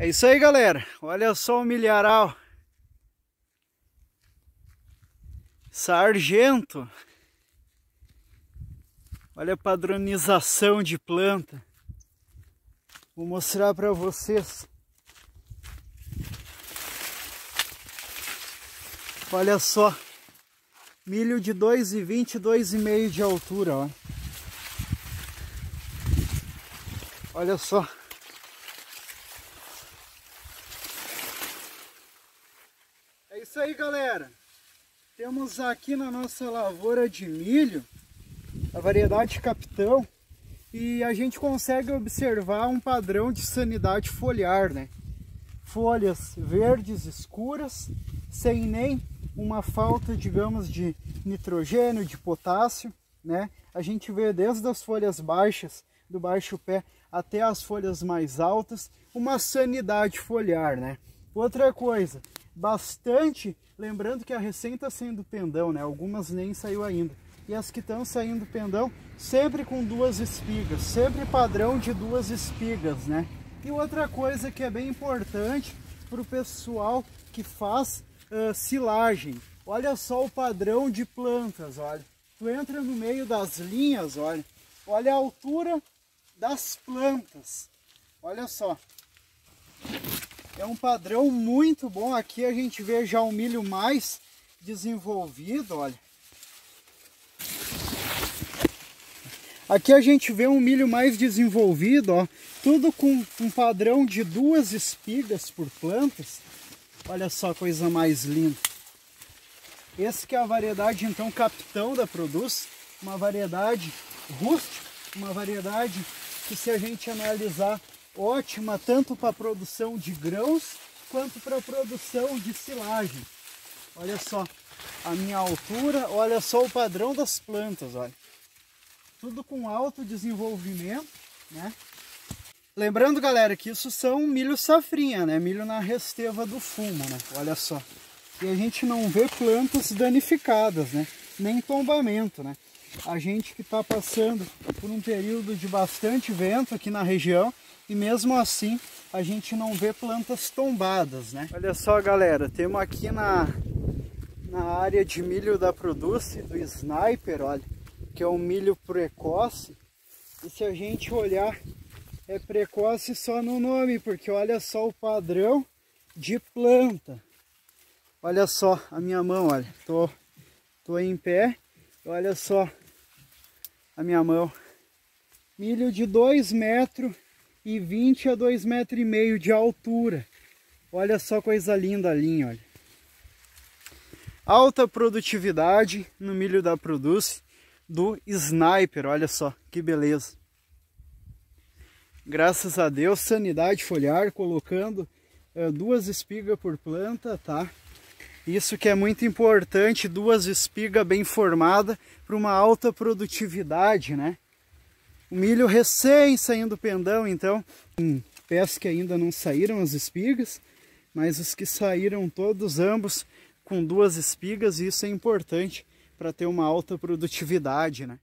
É isso aí, galera. Olha só o milharal. Sargento. Olha a padronização de planta. Vou mostrar para vocês. Olha só. Milho de 2,20, 2,5 de altura, ó. Olha só. Isso aí, galera. Temos aqui na nossa lavoura de milho a variedade capitão e a gente consegue observar um padrão de sanidade foliar, né? Folhas verdes escuras, sem nem uma falta, digamos, de nitrogênio, de potássio, né? A gente vê desde as folhas baixas, do baixo pé, até as folhas mais altas, uma sanidade foliar, né? Outra coisa, bastante, lembrando que a recém está sendo pendão, né? Algumas nem saiu ainda. E as que estão saindo pendão, sempre com duas espigas, sempre padrão de duas espigas, né? E outra coisa que é bem importante para o pessoal que faz uh, silagem. Olha só o padrão de plantas, olha. Tu entra no meio das linhas, olha. Olha a altura das plantas. Olha só. É um padrão muito bom. Aqui a gente vê já o milho mais desenvolvido, olha. Aqui a gente vê um milho mais desenvolvido, ó, tudo com um padrão de duas espigas por plantas. Olha só coisa mais linda. Esse que é a variedade então capitão da Produz, uma variedade rústica, uma variedade que se a gente analisar ótima tanto para produção de grãos quanto para produção de silagem. Olha só a minha altura, olha só o padrão das plantas, olha tudo com alto desenvolvimento, né? Lembrando, galera, que isso são milho safrinha, né? Milho na resteva do fumo, né? Olha só. E a gente não vê plantas danificadas, né? Nem tombamento, né? A gente que está passando por um período de bastante vento aqui na região e mesmo assim a gente não vê plantas tombadas, né? Olha só, galera, temos aqui na, na área de milho da Produce, do Sniper, olha, que é um milho precoce. E se a gente olhar, é precoce só no nome, porque olha só o padrão de planta. Olha só a minha mão, olha, tô, tô em pé, olha só a minha mão. Milho de 2 metros e 20 a 2 metros e meio de altura. Olha só coisa linda ali, olha. Alta produtividade no milho da Produce do Sniper, olha só que beleza. Graças a Deus, sanidade foliar, colocando uh, duas espigas por planta, tá? Isso que é muito importante, duas espigas bem formadas para uma alta produtividade, né? O milho recém saindo pendão, então, um, pés que ainda não saíram as espigas, mas os que saíram todos ambos com duas espigas, isso é importante para ter uma alta produtividade, né?